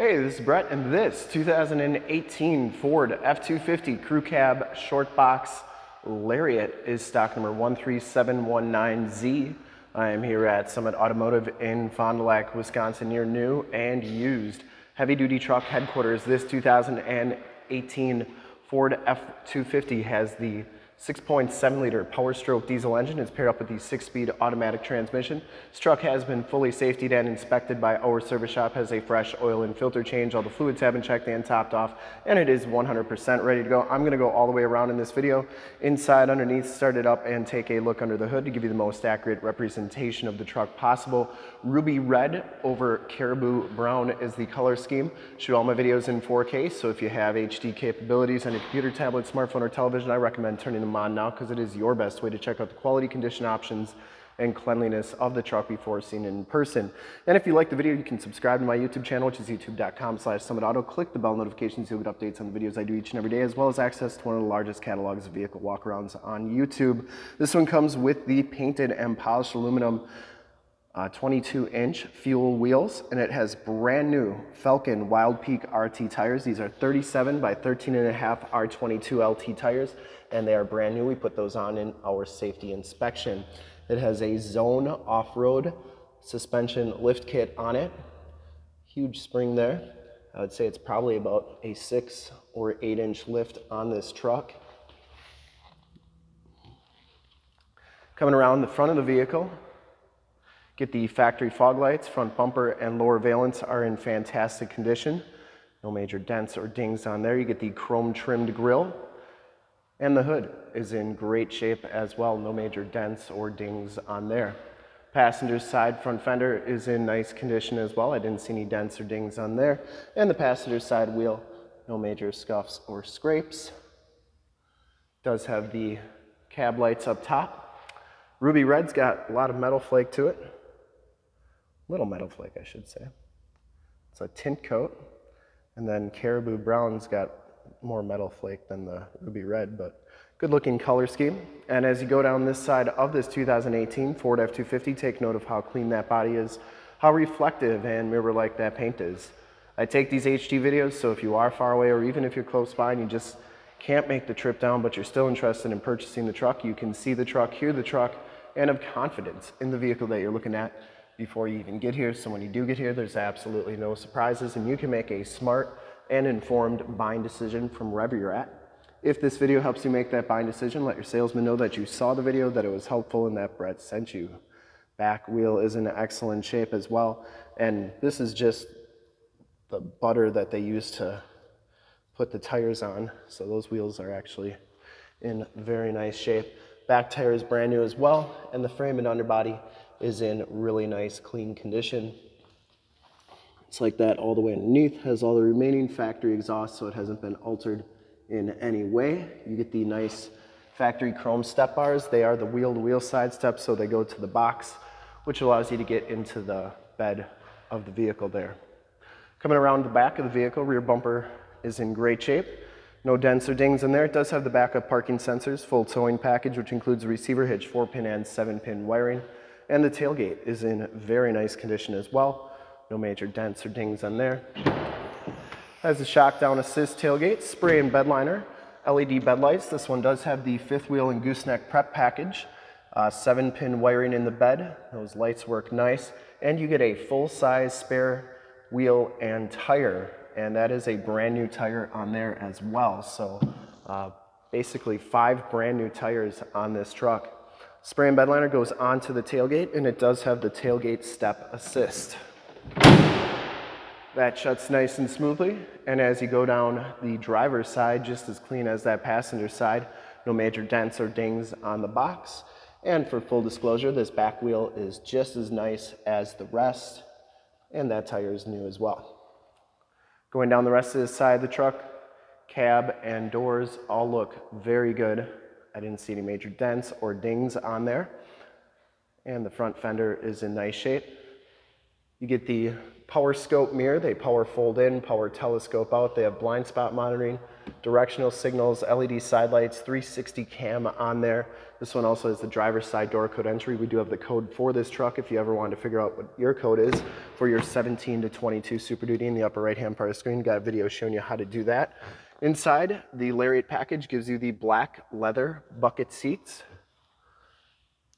Hey, this is Brett, and this 2018 Ford F-250 Crew Cab Short Box Lariat is stock number 13719Z. I am here at Summit Automotive in Fond du Lac, Wisconsin, near new and used heavy-duty truck headquarters. This 2018 Ford F-250 has the 6.7 liter power stroke diesel engine is paired up with the six speed automatic transmission. This truck has been fully safetied and inspected by our service shop, has a fresh oil and filter change. All the fluids have been checked and topped off and it is 100% ready to go. I'm gonna go all the way around in this video, inside, underneath, start it up and take a look under the hood to give you the most accurate representation of the truck possible. Ruby red over caribou brown is the color scheme. Shoot all my videos in 4K, so if you have HD capabilities on your computer, tablet, smartphone, or television, I recommend turning them on now because it is your best way to check out the quality condition options and cleanliness of the truck before seen in person. And if you like the video, you can subscribe to my YouTube channel, which is youtube.com slash summitauto. Click the bell notifications, you'll get updates on the videos I do each and every day, as well as access to one of the largest catalogs of vehicle walkarounds on YouTube. This one comes with the painted and polished aluminum uh, 22 inch fuel wheels and it has brand new Falken Wildpeak RT tires. These are 37 by 13 and a half R22 LT tires and they are brand new. We put those on in our safety inspection. It has a zone off-road suspension lift kit on it. Huge spring there. I would say it's probably about a six or eight inch lift on this truck. Coming around the front of the vehicle, Get the factory fog lights, front bumper and lower valence are in fantastic condition. No major dents or dings on there. You get the chrome trimmed grille and the hood is in great shape as well. No major dents or dings on there. Passenger side front fender is in nice condition as well. I didn't see any dents or dings on there. And the passenger side wheel, no major scuffs or scrapes. Does have the cab lights up top. Ruby Red's got a lot of metal flake to it little metal flake, I should say. It's a tint coat, and then Caribou Brown's got more metal flake than the Ruby Red, but good looking color scheme. And as you go down this side of this 2018 Ford F-250, take note of how clean that body is, how reflective and mirror-like that paint is. I take these HD videos, so if you are far away or even if you're close by and you just can't make the trip down, but you're still interested in purchasing the truck, you can see the truck, hear the truck, and have confidence in the vehicle that you're looking at before you even get here. So when you do get here, there's absolutely no surprises and you can make a smart and informed buying decision from wherever you're at. If this video helps you make that buying decision, let your salesman know that you saw the video, that it was helpful, and that Brett sent you. Back wheel is in excellent shape as well. And this is just the butter that they use to put the tires on. So those wheels are actually in very nice shape. Back tire is brand new as well, and the frame and underbody is in really nice, clean condition. It's like that all the way underneath, has all the remaining factory exhaust, so it hasn't been altered in any way. You get the nice factory chrome step bars. They are the wheel-to-wheel side steps, so they go to the box, which allows you to get into the bed of the vehicle there. Coming around the back of the vehicle, rear bumper is in great shape. No dents or dings in there. It does have the backup parking sensors, full towing package, which includes a receiver hitch, 4-pin and 7-pin wiring. And the tailgate is in very nice condition as well. No major dents or dings on there. Has a shock down assist tailgate, spray and bed liner, LED bed lights. This one does have the fifth wheel and gooseneck prep package. Uh, seven pin wiring in the bed. Those lights work nice. And you get a full size spare wheel and tire. And that is a brand new tire on there as well. So uh, basically five brand new tires on this truck. Spray and bedliner goes onto the tailgate and it does have the tailgate step assist. That shuts nice and smoothly. And as you go down the driver's side, just as clean as that passenger side, no major dents or dings on the box. And for full disclosure, this back wheel is just as nice as the rest, and that tire is new as well. Going down the rest of the side of the truck, cab and doors all look very good. I didn't see any major dents or dings on there. And the front fender is in nice shape. You get the power scope mirror. They power fold in, power telescope out. They have blind spot monitoring, directional signals, LED side lights, 360 cam on there. This one also has the driver's side door code entry. We do have the code for this truck if you ever wanted to figure out what your code is for your 17 to 22 Super Duty in the upper right hand part of the screen. Got a video showing you how to do that. Inside, the Lariat package gives you the black leather bucket seats.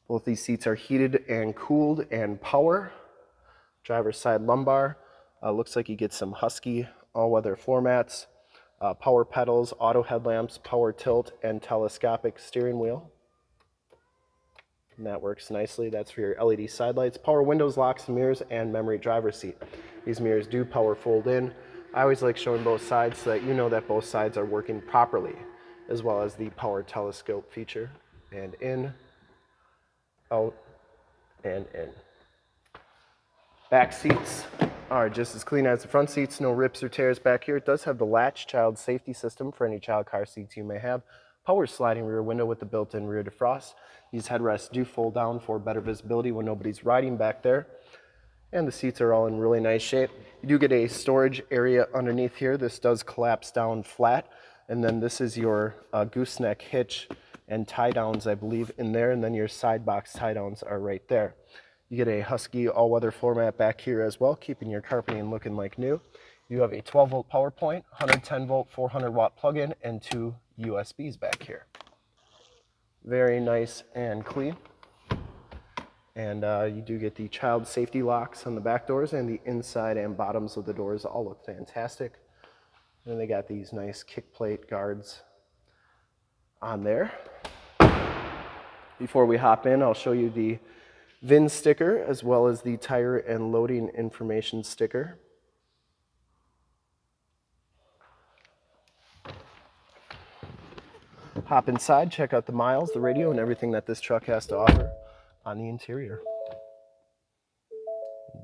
Both these seats are heated and cooled and power. Driver's side lumbar. Uh, looks like you get some Husky all-weather floor mats, uh, power pedals, auto headlamps, power tilt, and telescopic steering wheel. And that works nicely. That's for your LED side lights, power windows, locks, mirrors, and memory driver seat. These mirrors do power fold in. I always like showing both sides so that you know that both sides are working properly, as well as the power telescope feature. And in, out, and in. Back seats are just as clean as the front seats, no rips or tears back here. It does have the latch child safety system for any child car seats you may have. Power sliding rear window with the built-in rear defrost. These headrests do fold down for better visibility when nobody's riding back there. And the seats are all in really nice shape. You do get a storage area underneath here. This does collapse down flat. And then this is your uh, gooseneck hitch and tie downs, I believe, in there. And then your side box tie downs are right there. You get a Husky all-weather floor mat back here as well, keeping your carpeting looking like new. You have a 12 volt power point, 110 volt, 400 watt plug-in, and two USBs back here. Very nice and clean. And uh, you do get the child safety locks on the back doors and the inside and bottoms of the doors all look fantastic. And they got these nice kick plate guards on there. Before we hop in, I'll show you the VIN sticker as well as the tire and loading information sticker. Hop inside, check out the miles, the radio, and everything that this truck has to offer on the interior.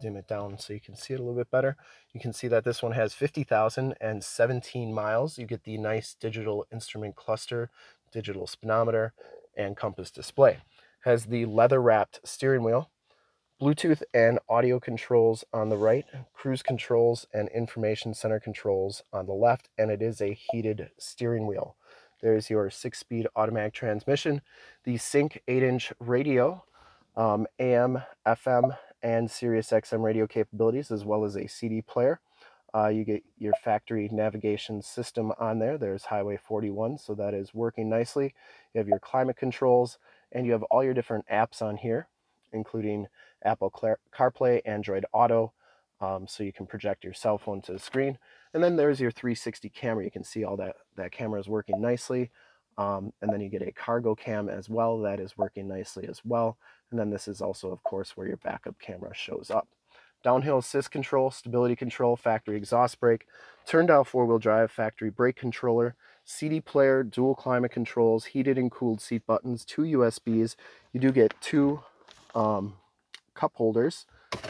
Dim it down so you can see it a little bit better. You can see that this one has 50,017 miles. You get the nice digital instrument cluster, digital speedometer, and compass display has the leather wrapped steering wheel, Bluetooth and audio controls on the right, cruise controls and information center controls on the left, and it is a heated steering wheel. There's your six speed automatic transmission, the Sync 8 inch radio, um, AM, FM, and Sirius XM radio capabilities, as well as a CD player. Uh, you get your factory navigation system on there. There's Highway 41, so that is working nicely. You have your climate controls, and you have all your different apps on here, including Apple CarPlay, Android Auto, um, so you can project your cell phone to the screen. And then there's your 360 camera. You can see all that, that camera is working nicely. Um, and then you get a cargo cam as well. That is working nicely as well. And then this is also, of course, where your backup camera shows up. Downhill assist control, stability control, factory exhaust brake, turn dial four-wheel drive, factory brake controller, CD player, dual climate controls, heated and cooled seat buttons, two USBs. You do get two um, cup holders,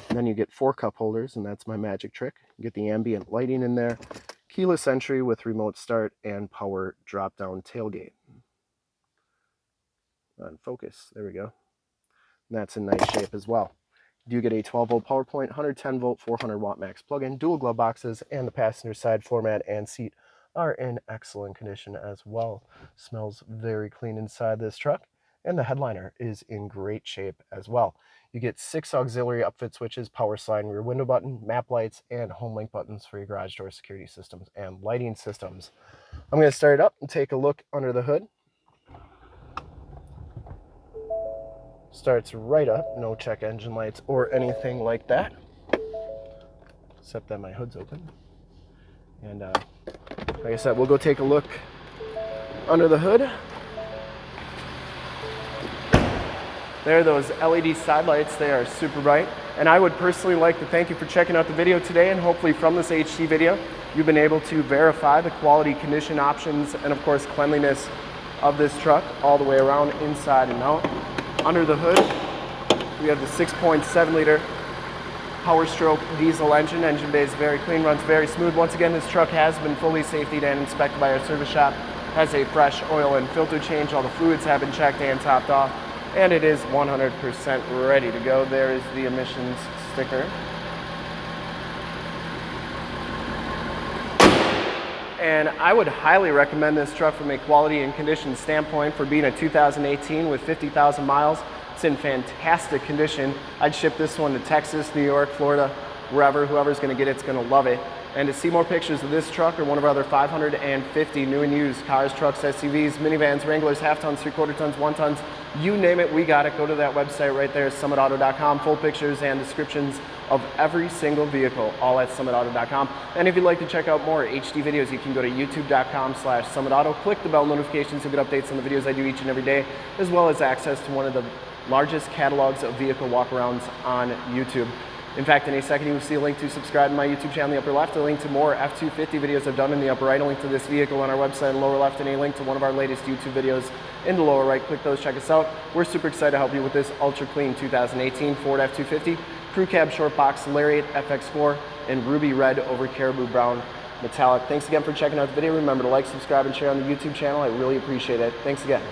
and then you get four cup holders, and that's my magic trick. You get the ambient lighting in there, keyless entry with remote start, and power drop-down tailgate. On focus, there we go. And that's in nice shape as well. You do get a 12 volt power point, 110 volt, 400 watt max plug-in, dual glove boxes, and the passenger side floor mat and seat are in excellent condition as well. Smells very clean inside this truck and the headliner is in great shape as well. You get six auxiliary upfit switches, power slide rear window button, map lights, and home link buttons for your garage door security systems and lighting systems. I'm going to start it up and take a look under the hood. Starts right up, no check engine lights or anything like that, except that my hood's open. And uh, like I said, we'll go take a look under the hood. There those LED side lights. They are super bright. And I would personally like to thank you for checking out the video today and hopefully from this HD video, you've been able to verify the quality condition options and of course cleanliness of this truck all the way around inside and out. Under the hood, we have the 6.7 liter Power Stroke diesel engine. Engine bay is very clean, runs very smooth. Once again, this truck has been fully safety and inspected by our service shop. Has a fresh oil and filter change. All the fluids have been checked and topped off. And it is 100% ready to go. There is the emissions sticker. And I would highly recommend this truck from a quality and condition standpoint for being a 2018 with 50,000 miles. It's in fantastic condition. I'd ship this one to Texas, New York, Florida, wherever, whoever's gonna get it, it's gonna love it. And to see more pictures of this truck or one of our other 550 new and used cars, trucks, SUVs, minivans, Wranglers, half tons, three quarter tons, one tons, you name it, we got it. Go to that website right there, summitauto.com. Full pictures and descriptions of every single vehicle, all at summitauto.com. And if you'd like to check out more HD videos, you can go to youtube.com slash summitauto. Click the bell notifications to get updates on the videos I do each and every day, as well as access to one of the largest catalogs of vehicle walkarounds on YouTube. In fact, in a second, you will see a link to subscribe to my YouTube channel in the upper left, a link to more F-250 videos I've done in the upper right, a link to this vehicle on our website in the lower left, and a link to one of our latest YouTube videos in the lower right. Click those, check us out. We're super excited to help you with this ultra clean 2018 Ford F-250 Crew Cab Short Box Lariat FX4 in ruby red over caribou brown metallic. Thanks again for checking out the video. Remember to like, subscribe, and share on the YouTube channel. I really appreciate it. Thanks again.